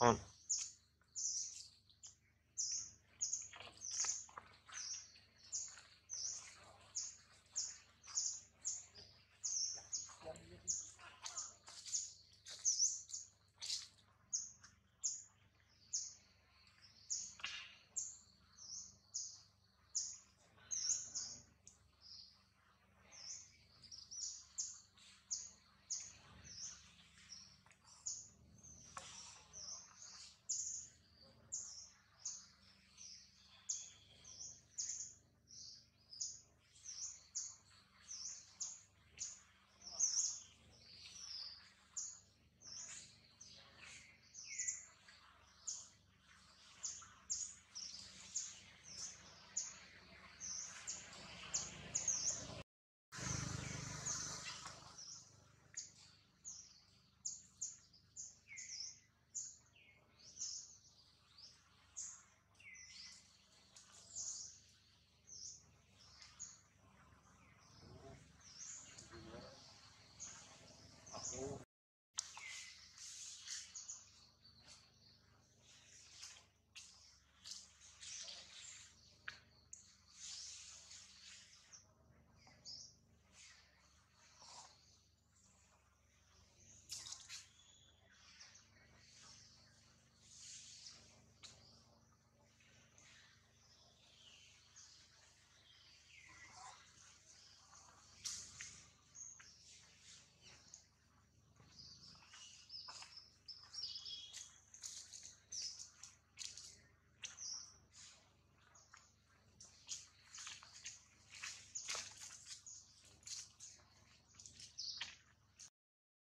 on.